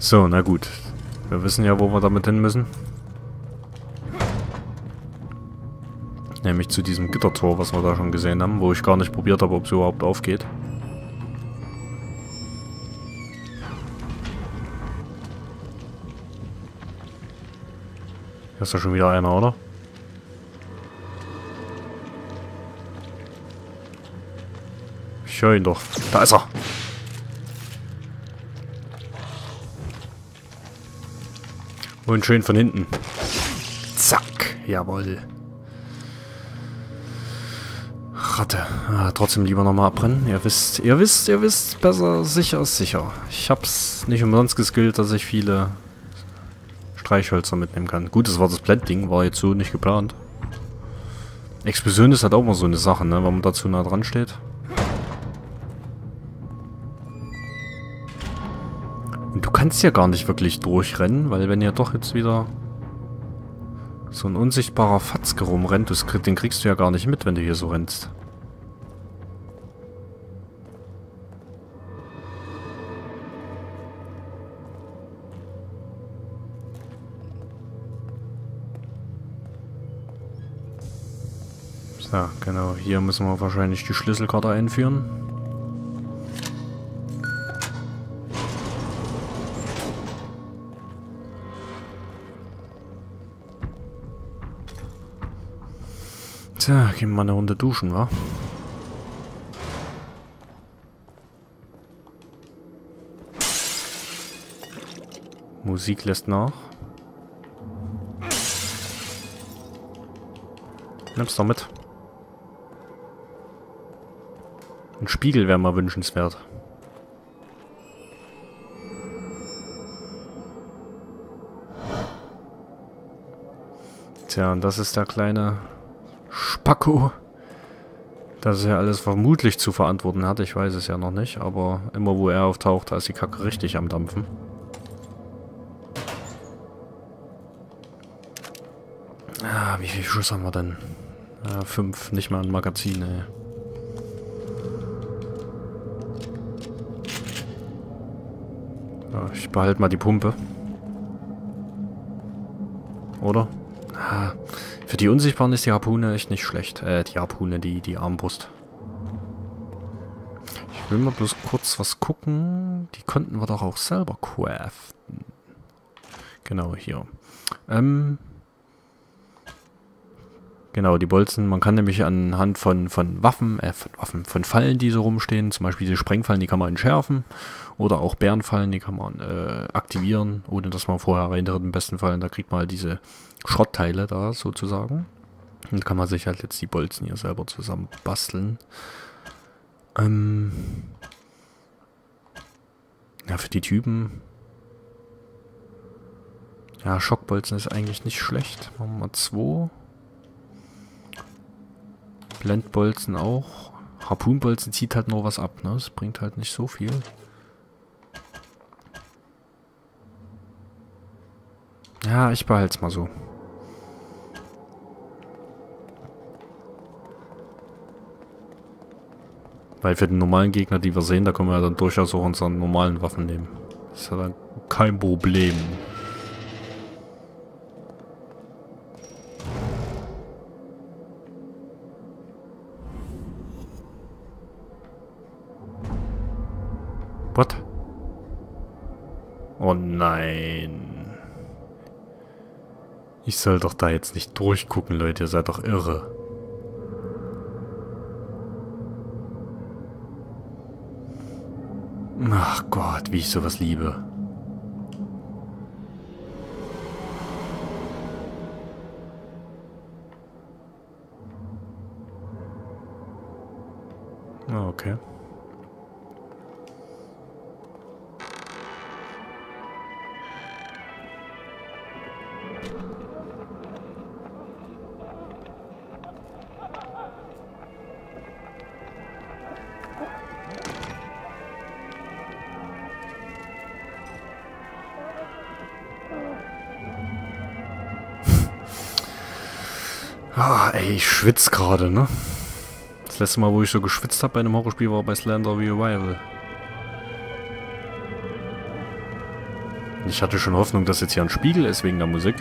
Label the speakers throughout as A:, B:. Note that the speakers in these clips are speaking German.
A: So, na gut. Wir wissen ja, wo wir damit hin müssen. Nämlich zu diesem Gittertor, was wir da schon gesehen haben, wo ich gar nicht probiert habe, ob es überhaupt aufgeht. Hier ist ja schon wieder einer, oder? Ich höre ihn doch. Da ist er. Und schön von hinten. Zack. Jawohl. Ratte. Ah, trotzdem lieber nochmal abbrennen. Ihr wisst, ihr wisst, ihr wisst, besser sicher ist sicher. Ich hab's nicht umsonst geskillt, dass ich viele Streichhölzer mitnehmen kann. Gut, das war das Blending, war jetzt so nicht geplant. Explosion ist halt auch mal so eine Sache, ne, wenn man da zu nah dran steht. Kannst ja gar nicht wirklich durchrennen, weil wenn ja doch jetzt wieder so ein unsichtbarer Fatzke rumrennt, den kriegst du ja gar nicht mit, wenn du hier so rennst. So, genau. Hier müssen wir wahrscheinlich die Schlüsselkarte einführen. Tja, gehen wir mal eine Runde duschen, wa? Musik lässt nach. Nimm's doch mit. Ein Spiegel wäre mal wünschenswert. Tja, und das ist der kleine Spacko. Das ist ja alles vermutlich zu verantworten hat. Ich weiß es ja noch nicht. Aber immer wo er auftaucht, da ist die Kacke richtig am Dampfen. Ah, wie viel Schuss haben wir denn? Ah, fünf, nicht mal ein Magazin, ey. Ich behalte mal die Pumpe. Oder? Für die Unsichtbaren ist die Harpune echt nicht schlecht. Äh, die Harpune, die, die Armbrust. Ich will mal bloß kurz was gucken. Die konnten wir doch auch selber craften. Genau, hier. Ähm, Genau, die Bolzen, man kann nämlich anhand von, von Waffen, äh, von Waffen, von Fallen, die so rumstehen, zum Beispiel diese Sprengfallen, die kann man entschärfen. Oder auch Bärenfallen, die kann man äh, aktivieren, ohne dass man vorher reintritt im besten Fall. Da kriegt man halt diese Schrottteile da sozusagen. Und kann man sich halt jetzt die Bolzen hier selber zusammen basteln. Ähm ja, für die Typen. Ja, Schockbolzen ist eigentlich nicht schlecht. Machen wir mal zwei. Blendbolzen auch. Harpunbolzen zieht halt nur was ab, ne? Das bringt halt nicht so viel. Ja, ich behalte es mal so. Weil für den normalen Gegner, die wir sehen, da können wir ja dann durchaus auch unsere normalen Waffen nehmen. Das ist ja dann kein Problem. Nein. Ich soll doch da jetzt nicht durchgucken, Leute. Ihr seid doch irre. Ach Gott, wie ich sowas liebe. Okay. Ah, ey, ich schwitze gerade, ne? Das letzte Mal, wo ich so geschwitzt habe bei einem Horrorspiel, war bei Slender Revival. Ich hatte schon Hoffnung, dass jetzt hier ein Spiegel ist wegen der Musik.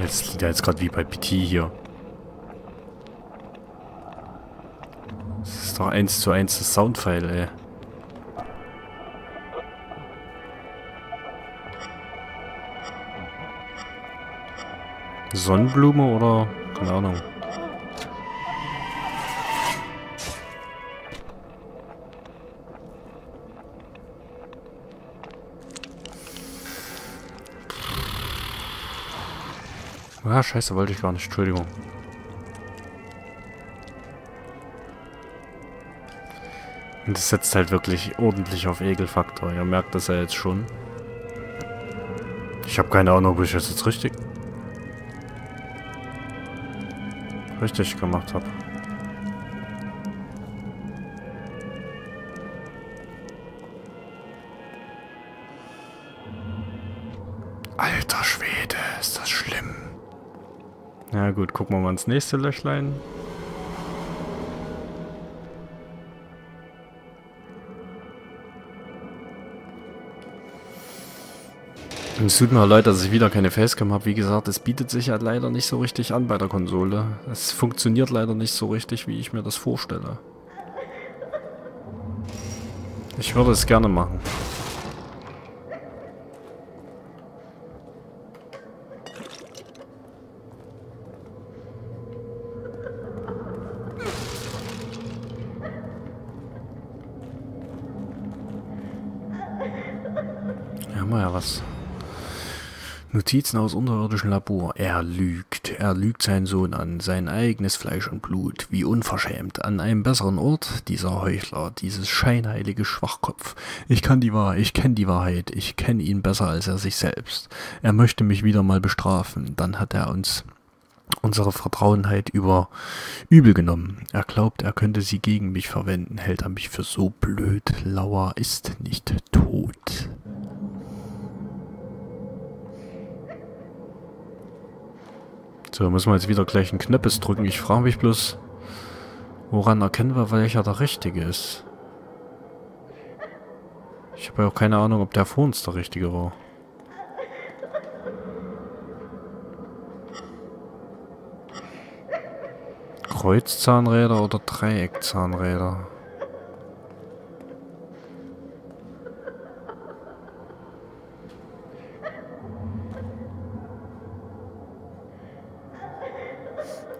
A: Jetzt liegt er jetzt gerade wie bei PT hier. Das ist doch eins zu eins das Soundfile, ey. Sonnenblume oder? Keine Ahnung. Ah, scheiße, wollte ich gar nicht. Entschuldigung. Und das setzt halt wirklich ordentlich auf Ekelfaktor. Ihr merkt das ja jetzt schon. Ich habe keine Ahnung, ob ich das jetzt richtig... richtig gemacht habe. Alter Schwede, ist das schlimm. Ja gut, gucken wir mal ins nächste Löchlein. Es tut mir leid, dass ich wieder keine Facecam habe. Wie gesagt, es bietet sich halt leider nicht so richtig an bei der Konsole. Es funktioniert leider nicht so richtig, wie ich mir das vorstelle. Ich würde es gerne machen. Notizen aus unterirdischen Labor. Er lügt. Er lügt seinen Sohn an, sein eigenes Fleisch und Blut. Wie unverschämt. An einem besseren Ort, dieser Heuchler, dieses scheinheilige Schwachkopf. Ich kann die Wahrheit, ich kenne die Wahrheit. Ich kenne ihn besser als er sich selbst. Er möchte mich wieder mal bestrafen. Dann hat er uns unsere Vertrauenheit über übel genommen. Er glaubt, er könnte sie gegen mich verwenden. Hält er mich für so blöd. Lauer ist nicht tot. So, müssen wir jetzt wieder gleich einen Knöppes drücken. Ich frage mich bloß, woran erkennen wir, welcher der richtige ist? Ich habe ja auch keine Ahnung, ob der vor uns der richtige war. Kreuzzahnräder oder Dreieckzahnräder?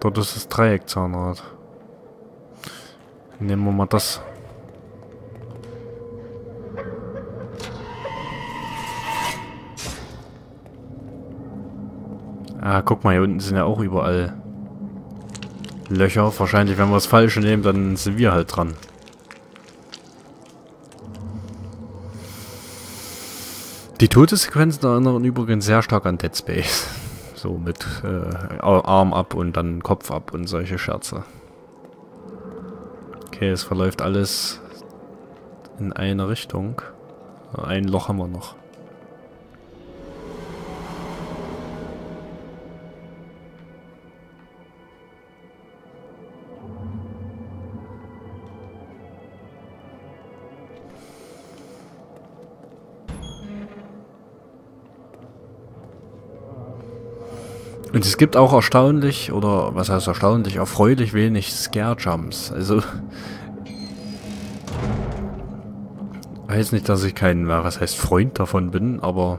A: Dort ist das Dreieckzahnrad. Nehmen wir mal das. Ah, guck mal, hier unten sind ja auch überall Löcher. Wahrscheinlich, wenn wir das Falsche nehmen, dann sind wir halt dran. Die Todessequenzen erinnern übrigens sehr stark an Dead Space. So mit äh, Arm ab und dann Kopf ab und solche Scherze. Okay, es verläuft alles in eine Richtung. Ein Loch haben wir noch. Und es gibt auch erstaunlich, oder was heißt erstaunlich, erfreulich wenig Scare-Jumps. Also, weiß nicht, dass ich kein, was heißt Freund davon bin, aber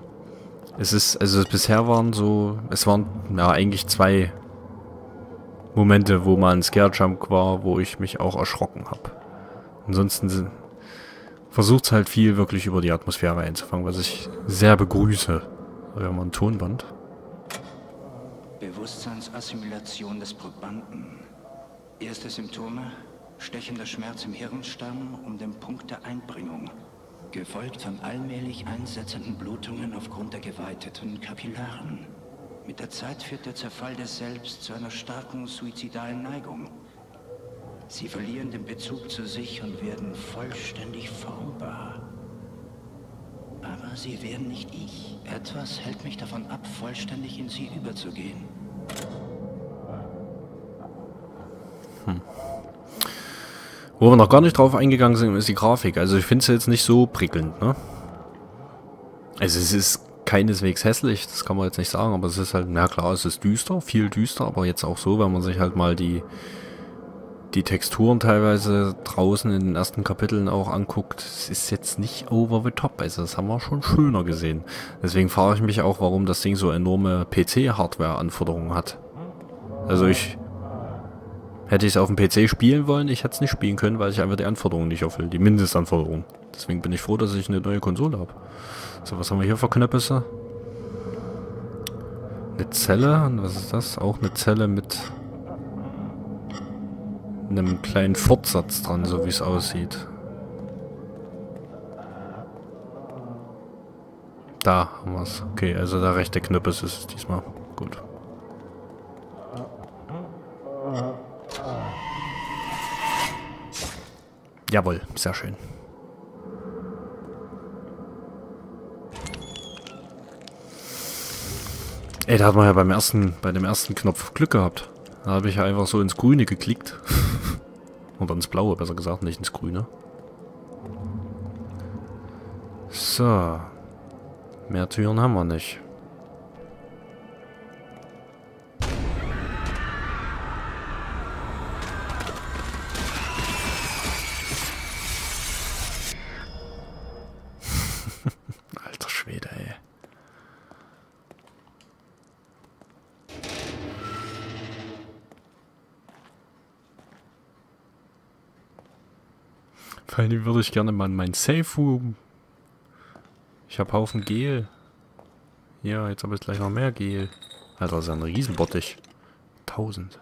A: es ist, also bisher waren so, es waren ja eigentlich zwei Momente, wo mal ein Scare-Jump war, wo ich mich auch erschrocken habe. Ansonsten versucht es halt viel wirklich über die Atmosphäre einzufangen, was ich sehr begrüße. Wir haben ein Tonband.
B: Bewusstseinsassimilation des Probanden. Erste Symptome, stechender Schmerz im Hirnstamm um den Punkt der Einbringung, gefolgt von allmählich einsetzenden Blutungen aufgrund der geweiteten Kapillaren. Mit der Zeit führt der Zerfall des Selbst zu einer starken suizidalen Neigung. Sie verlieren den Bezug zu sich und werden vollständig formbar. Aber sie werden nicht ich. Etwas hält mich davon ab, vollständig in sie überzugehen.
A: Wo wir noch gar nicht drauf eingegangen sind, ist die Grafik. Also ich finde es jetzt nicht so prickelnd, ne? Also es ist keineswegs hässlich, das kann man jetzt nicht sagen, aber es ist halt, na klar, es ist düster, viel düster, aber jetzt auch so, wenn man sich halt mal die, die Texturen teilweise draußen in den ersten Kapiteln auch anguckt, es ist jetzt nicht over the top, also das haben wir schon schöner gesehen. Deswegen frage ich mich auch, warum das Ding so enorme PC-Hardware-Anforderungen hat. Also ich hätte ich es auf dem PC spielen wollen, ich hätte es nicht spielen können, weil ich einfach die Anforderungen nicht erfülle, die Mindestanforderungen. Deswegen bin ich froh, dass ich eine neue Konsole habe. So, was haben wir hier für Knöpfe? Eine Zelle. Und was ist das? Auch eine Zelle mit einem kleinen Fortsatz dran, so wie es aussieht. Da haben wir es. Okay, also der rechte Knöpfe ist es diesmal. Gut. Jawohl, sehr schön. Ey, da hat man ja beim ersten, bei dem ersten Knopf Glück gehabt. Da habe ich ja einfach so ins Grüne geklickt. Oder ins Blaue, besser gesagt, nicht ins Grüne. So. Mehr Türen haben wir nicht. Vor allem würde ich gerne mal mein Safe Room. Ich habe Haufen Gel. Ja, jetzt habe ich gleich noch mehr Gel. Alter, das ist ein Riesenbottich. 1000.